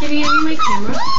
Can you give me my camera?